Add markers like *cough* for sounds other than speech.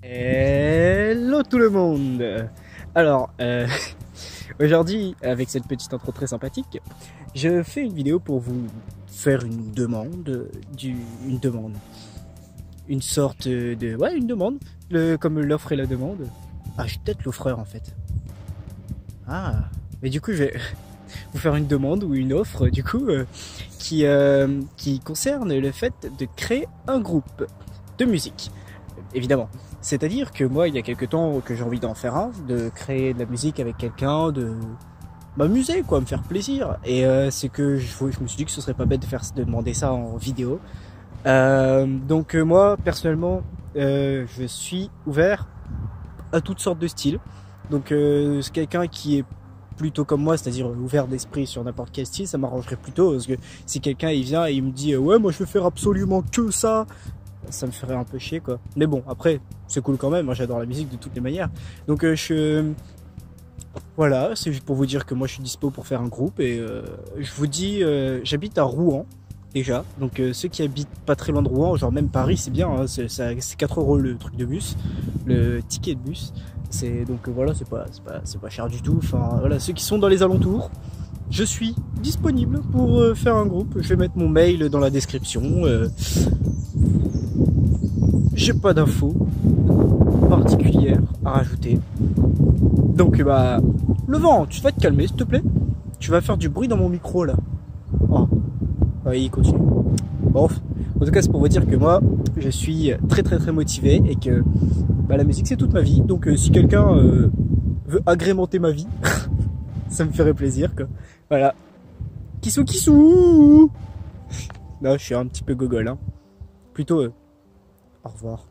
Hello tout le monde Alors, euh, *laughs* aujourd'hui, avec cette petite intro très sympathique, je fais une vidéo pour vous faire une demande, du, une demande, une sorte de, ouais, une demande, le, comme l'offre et la demande. Ah, je suis peut-être l'offreur en fait. Ah, mais du coup, je vais *laughs* vous faire une demande ou une offre, du coup, euh, qui, euh, qui concerne le fait de créer un groupe de musique, évidemment. C'est-à-dire que moi, il y a quelques temps que j'ai envie d'en faire un, de créer de la musique avec quelqu'un, de m'amuser, quoi, me faire plaisir. Et euh, c'est que je, me suis dit que ce serait pas bête de faire de demander ça en vidéo. Euh, donc euh, moi, personnellement, je suis ouvert à toutes sortes de styles. Donc quelqu'un qui est plutôt comme moi, c'est-à-dire ouvert d'esprit sur n'importe quel style, ça m'arrangerait plutôt parce que si quelqu'un il vient et il me dit ouais moi je veux faire absolument que ça, ça me ferait un peu chier quoi. Mais bon, après, c'est cool quand même, moi j'adore la musique de toutes les manières. Donc euh, je voilà, c'est juste pour vous dire que moi je suis dispo pour faire un groupe et euh, je vous dis euh, j'habite à Rouen déjà. Donc ceux qui habitent pas très loin de Rouen, genre même Paris, c'est bien, hein, c'est 4 euros le truc de bus, le ticket de bus. C'est donc voilà, c'est pas pas pas cher du tout. Enfin voilà, ceux qui sont dans les alentours, je suis disponible pour faire un groupe. Je vais mettre mon mail dans la description. J'ai pas d'infos particulières à rajouter. Donc bah le vent, tu vas te calmer s'il te plaît. Tu vas faire du bruit dans mon micro là. Oh. Oui, continue. Bon, en tout cas, c'est pour vous dire que moi, je suis très très très motivé et que bah, la musique c'est toute ma vie. Donc euh, si quelqu'un euh, veut agrémenter ma vie, *laughs* ça me ferait plaisir. Voilà. Kissou kissou Non, je suis un petit peu gogol hein. Plutôt euh, au revoir.